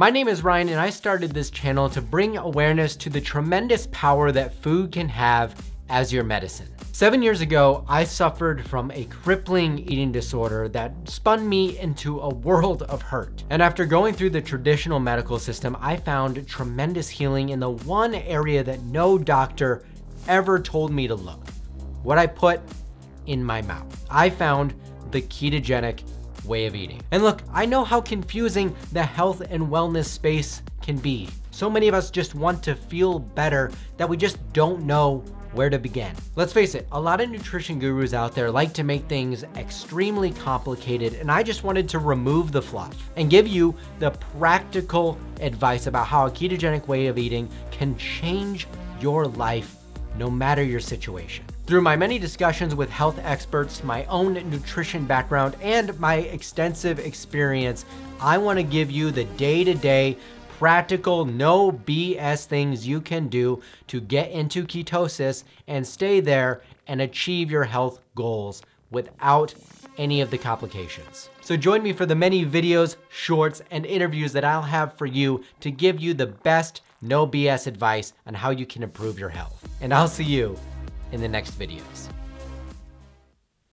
My name is Ryan and I started this channel to bring awareness to the tremendous power that food can have as your medicine. Seven years ago, I suffered from a crippling eating disorder that spun me into a world of hurt. And after going through the traditional medical system, I found tremendous healing in the one area that no doctor ever told me to look. What I put in my mouth. I found the ketogenic way of eating. And look, I know how confusing the health and wellness space can be. So many of us just want to feel better that we just don't know where to begin. Let's face it, a lot of nutrition gurus out there like to make things extremely complicated and I just wanted to remove the fluff and give you the practical advice about how a ketogenic way of eating can change your life no matter your situation. Through my many discussions with health experts, my own nutrition background, and my extensive experience, I wanna give you the day-to-day practical, no BS things you can do to get into ketosis and stay there and achieve your health goals without any of the complications. So join me for the many videos, shorts, and interviews that I'll have for you to give you the best no BS advice on how you can improve your health. And I'll see you in the next videos.